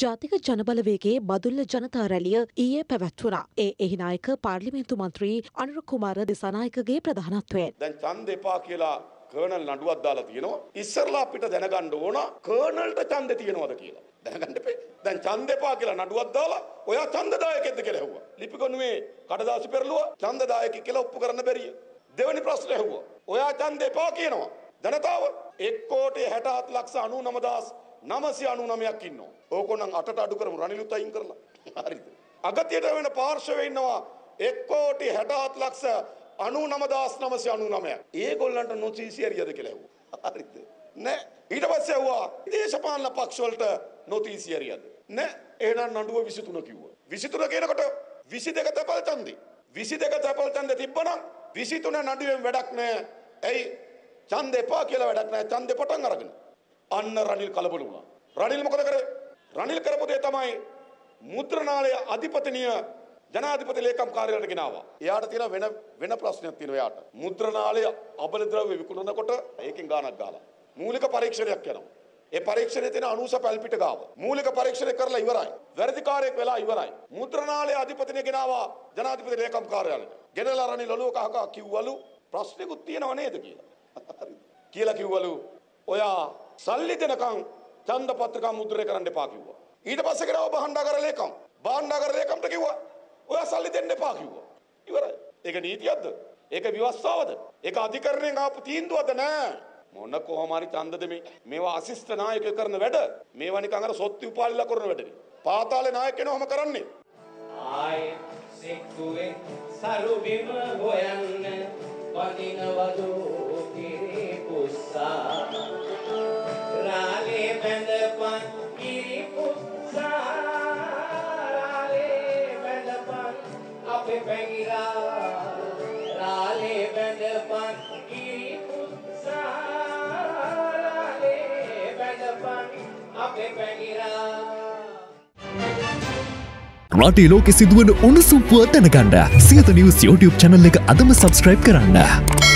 ජාතික ජනබලවේගේ බදුල්ල ජනතා රැලිය ඊයේ පැවැත්වුණා. ඒ එහි නායක පාර්ලිමේන්තු මන්ත්‍රී අනුර කුමාර දිසානායකගේ ප්‍රධානත්වයෙන්. දැන් ඡන්ද එපා කියලා කර්නල් නඩුවක් දාලා තියෙනවා. ඉස්සරලා අපිට දැනගන්න ඕන කර්නල්ට ඡන්ද තියෙනවද කියලා. දැනගන්න එපේ. දැන් ඡන්ද එපා කියලා නඩුවක් දාලා ඔයා ඡන්දදායකෙක්ද කියලා ඇහුවා. ලිපිගොනුවේ කඩදාසි පෙරළුවා ඡන්දදායකෙක් කියලා ඔප්පු කරන්න බැරිය. දෙවෙනි ප්‍රශ්නේ ඇහුවා. ඔයා ඡන්ද එපා කියනවා. ජනතාව 1 කෝටි 67 ලක්ෂ 99000 නමසි අනු නමයක් ඉන්නවා. ඕකොනම් අටට අඩු කරමු රනිලුත් අයින් කරලා. හරිද? අගතියට වෙන පාර්ශවය ඉන්නවා එක් කෝටි 67 ලක්ෂ 99999ක්. ඒගොල්ලන්ට නොසීසි ඇරියද කියලා ඇහුවා. හරිද? නෑ. ඊට පස්සේ ඇහුවා දේශපාලන පක්ෂ වලට නොතීසි ඇරියද? නෑ. එහෙනම් නඩුව 23 කිව්වා. 23 කියනකොට 22 තපල් ඡන්දේ. 22 තපල් ඡන්දේ තිබ්බනම් 23 නඩුවෙන් වැඩක් නෑ. ඇයි? ඡන්ද එපා කියලා වැඩක් නෑ. ඡන්දේ පටන් අරගෙන. අන්න රනිල් කලබල වුණා. රනිල් මොකද කරේ? රනිල් කරපු දේ තමයි මුද්‍රණාලය අධිපතිනිය ජනාධිපති ලේකම් කාර්යාලයට ගෙනාවා. එයාට තියෙන වෙන වෙන ප්‍රශ්නයක් තියෙනවා එයාට. මුද්‍රණාලය අබලද්‍රව්‍ය විකුණනකොට ඒකෙන් ගාණක් ගාලා. මූලික පරීක්ෂණයක් යනවා. ඒ පරීක්ෂණයේ තියෙන අනුස පැල්පිට ගාව. මූලික පරීක්ෂණය කරලා ඉවරයි. වැරදිකාරයෙක් වෙලා ඉවරයි. මුද්‍රණාලය අධිපතිනිය ගෙනාවා ජනාධිපති ලේකම් කාර්යාලයට. ගෙනලා රනිල් ඔලුව කහක කිව්වලු ප්‍රශ්නෙකුත් තියෙනව නේද කියලා. හරි. කියලා කිව්වලු ඔයා සල්ලි දෙනකම් ඡන්ද පත්‍රිකා මුද්‍රණය කරන්න එපා කිව්වා. ඊට පස්සේ ගෙනාව බහණ්ඩාගාර ලේකම්. බහණ්ඩාගාර ලේකම්ට කිව්වා ඔයා සල්ලි දෙන්න එපා කිව්වා. ඉවරයි. ඒක නීතියක්ද? ඒක විවස්ථාවද? ඒක අධිකරණයෙන් ආපු තීන්දුවද නෑ. මොන කොහොම හරි ඡන්දද මේ? මේවා අසිස්ත නායකයෝ කරන වැඩ. මේවා නිකන් අර සොත්තු උපාලිලා කරන වැඩනේ. පාතාලේ නායකයනෝ ඔහම කරන්නේ. ආයේ සික්කුවේ සරු බිම හොයන්න වදිනවදු රාලේ බැඳපන් කිරි පුස්සා රාලේ බැඳපන් අපේ පැංගිරා රාලේ බැඳපන් කිරි පුස්සා රාලේ බැඳපන් අපේ පැංගිරා රටේ ලෝකෙ සිදුවන උණුසුම් පුවත් දැනගන්න සියත නිවස් YouTube channel එක අදම subscribe කරන්න.